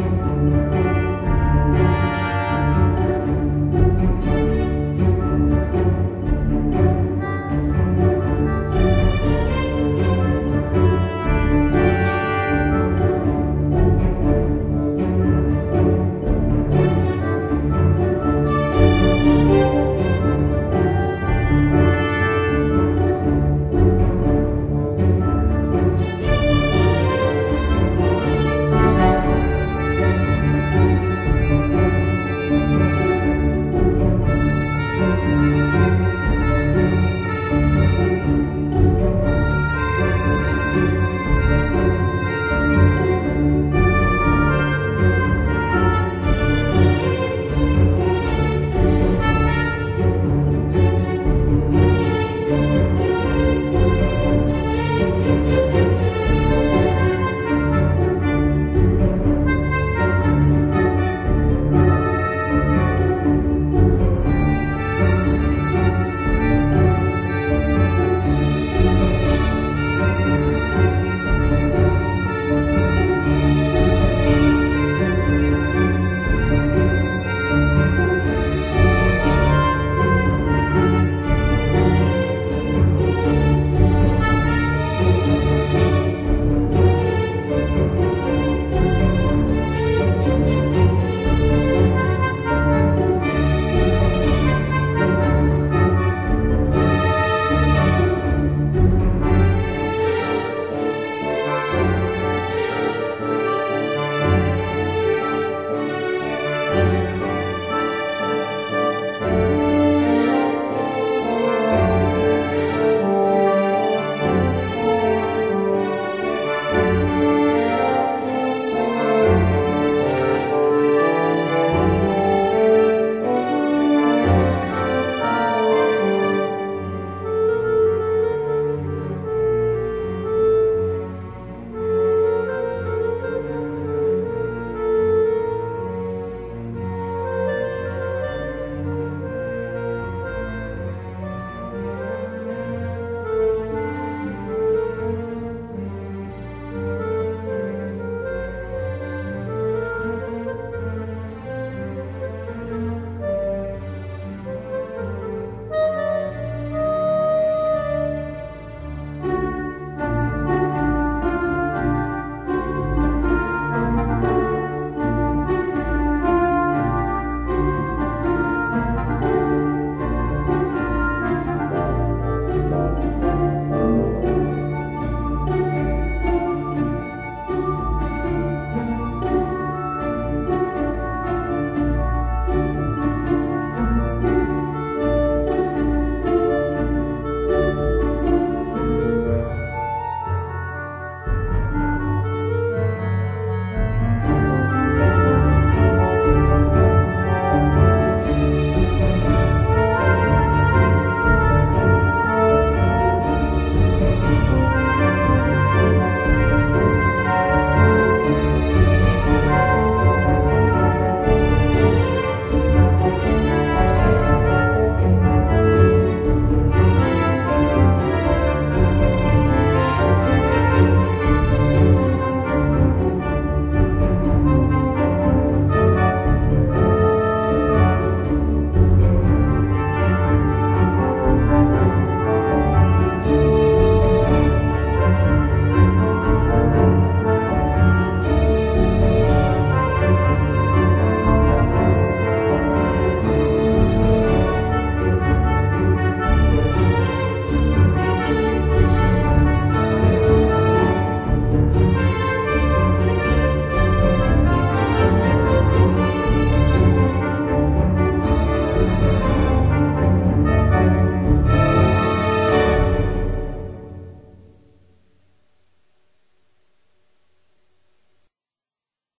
Música